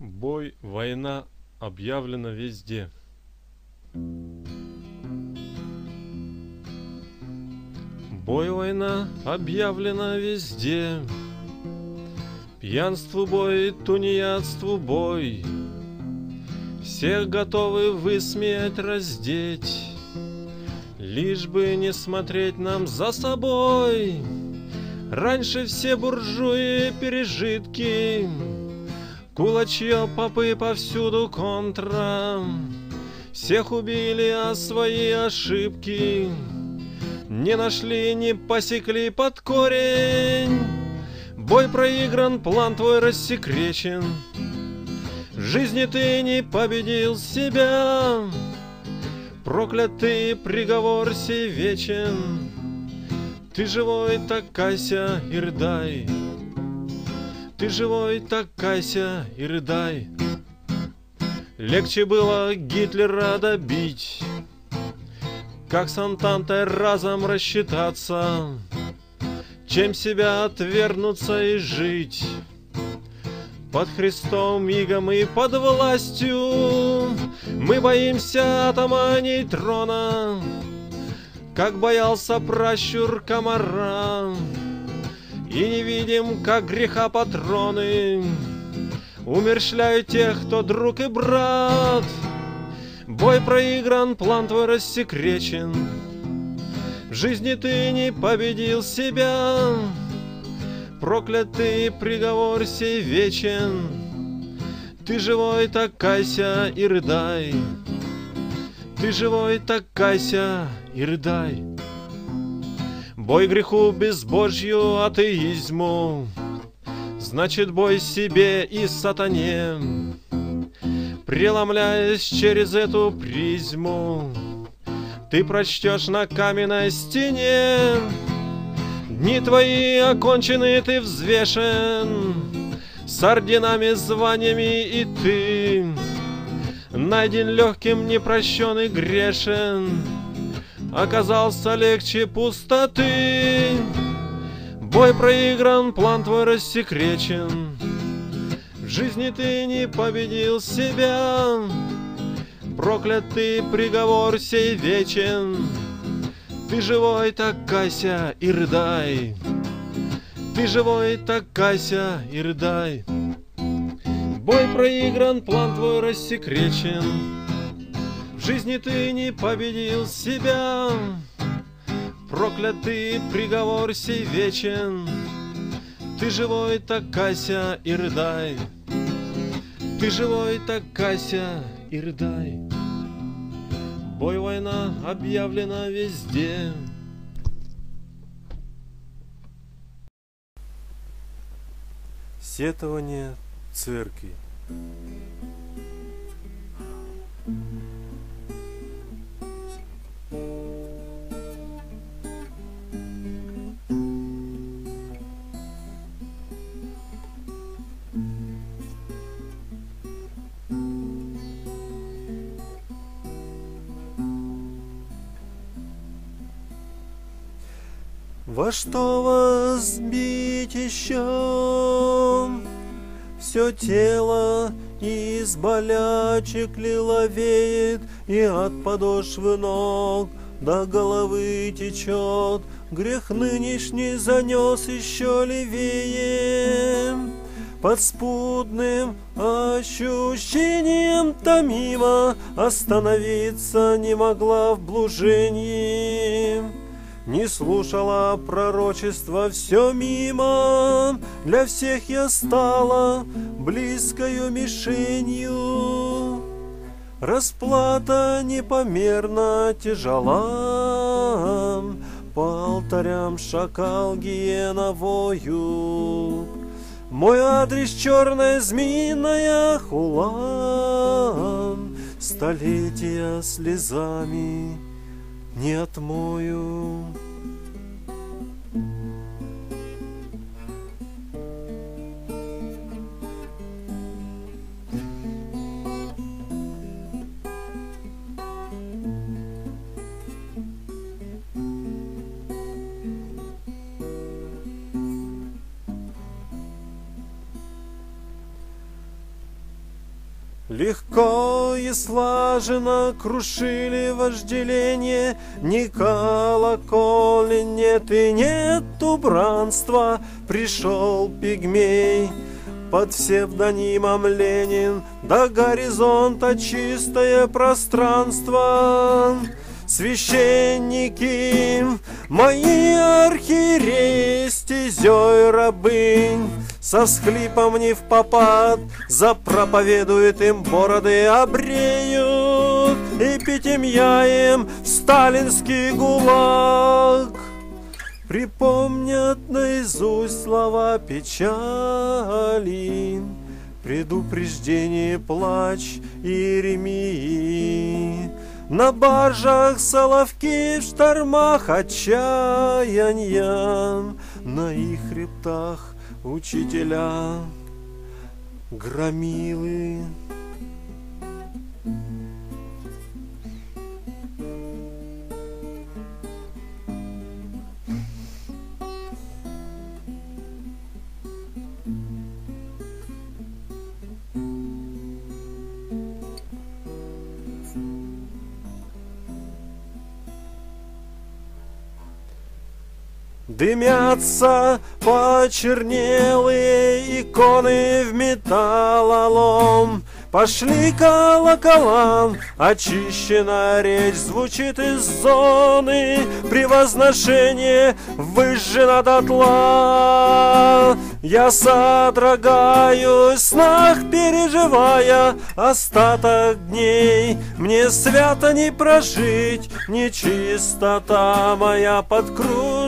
Бой, война объявлена везде. Бой, война объявлена везде. Пьянству бой, тунеядству бой. Всех готовы высмеять, раздеть. Лишь бы не смотреть нам за собой. Раньше все буржуи пережитки, Кулачье попы повсюду контра. Всех убили, а свои ошибки Не нашли, не посекли под корень. Бой проигран, план твой рассекречен. В жизни ты не победил себя. Проклятый приговор сей вечен. Ты живой, так кайся и рыдай. Ты живой, так кайся и рыдай. Легче было Гитлера добить, Как с Антантой разом рассчитаться, Чем себя отвергнуться и жить. Под Христом мигом и под властью Мы боимся атома нейтрона, как боялся пращур комара. И не видим, как греха патроны Умерщвляют тех, кто друг и брат. Бой проигран, план твой рассекречен. В жизни ты не победил себя. Проклятый приговор сей вечен. Ты живой, так кайся и рыдай. Ты живой, так кайся и рыдай. Бой греху, безбожью, атеизму, Значит, бой себе и сатане. Преломляясь через эту призму, Ты прочтешь на каменной стене Дни твои окончены, ты взвешен С орденами, званиями и ты Найден легким, непрощенный, грешен, Оказался легче пустоты. Бой проигран, план твой рассекречен. В жизни ты не победил себя. Проклятый приговор сей вечен. Ты живой, так кайся и рыдай. Ты живой, так кайся и рыдай. Бой проигран, план твой рассекречен. В жизни ты не победил себя. Проклятый приговор сей вечен. Ты живой, так кайся и рыдай. Ты живой, так кайся и рыдай. Бой, война объявлена везде. Сетование церкви. Во что вас бить еще? Все тело из болячек лиловеет, И от подошвы ног до головы течет, Грех нынешний занес еще левее. Под спутным ощущением томимо Остановиться не могла в блужении. Не слушала пророчества все мимо, Для всех я стала близкою мишенью. Расплата непомерно тяжела, По алтарям шакал гиеновою. Мой адрес черная змеиная хула, Столетия слезами не отмою. Легко и слаженно крушили вожделение, Ни колоколи нет и нет убранства. Пришел пигмей под псевдонимом Ленин До горизонта чистое пространство. Священники, мои архиереи, стезей рабынь, Со всхлипом не в попад Запроповедует им бороды обреют. И пятимья им сталинский гулаг. Припомнят наизусть слова печали, Предупреждение, плач Иеремии, на баржах соловки в штормах отчаяния, На их хребтах учителя громилы. Дымятся почернелые иконы в металлолом, Пошли колокола, очищена речь звучит из зоны, Превозношение выжжено дотла. Я содрогаюсь, снах переживая остаток дней. Мне свято не прожить, нечистота моя под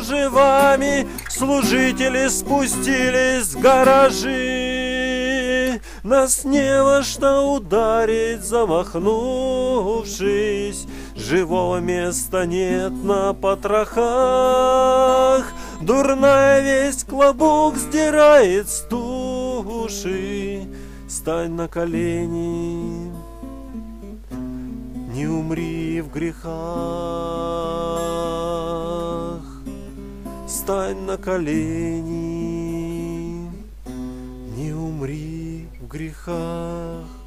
кружевами. Служители спустились в гаражи. Нас не во что ударить, замахнувшись, Живого места нет на потрохах. Дурная весть клобук сдирает с души. Стань на колени, не умри в грехах. Стань на колени, не умри в грехах.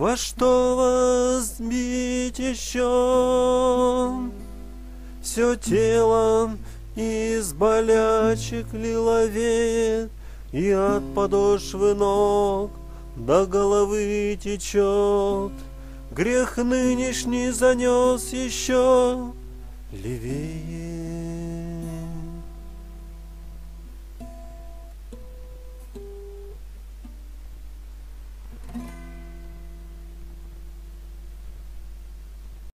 Во что возбить еще Все тело из болячек лиловеет И от подошвы ног до головы течет. Грех нынешний занес еще левее